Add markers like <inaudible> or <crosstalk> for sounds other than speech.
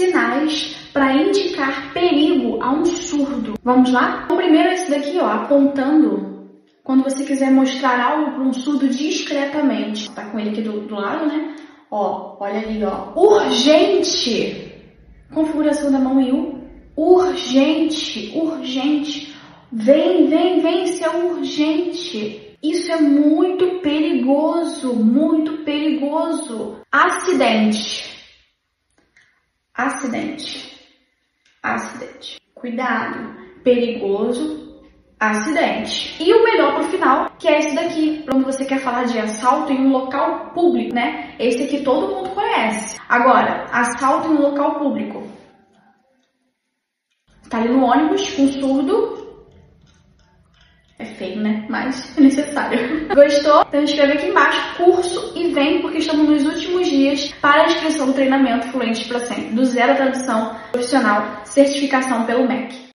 sinais para indicar perigo a um surdo. Vamos lá? O primeiro é esse daqui, ó, apontando. Quando você quiser mostrar algo para um surdo discretamente. Tá com ele aqui do, do lado, né? Ó, olha ali, ó. Urgente! Configuração da mão e o urgente, urgente. Vem, vem, vem, isso é urgente. Isso é muito perigoso, muito perigoso. Acidente. Acidente. Acidente. Cuidado. Perigoso. Acidente. E o melhor pro final, que é esse daqui, quando você quer falar de assalto em um local público, né? Esse aqui todo mundo conhece. Agora, assalto em um local público. Tá ali no ônibus com surdo. Feio, né? Mas é necessário. <laughs> Gostou? Então escreve aqui embaixo curso e vem porque estamos nos últimos dias para a inscrição do treinamento Fluente para Sempre, do zero à tradução profissional, certificação pelo MEC.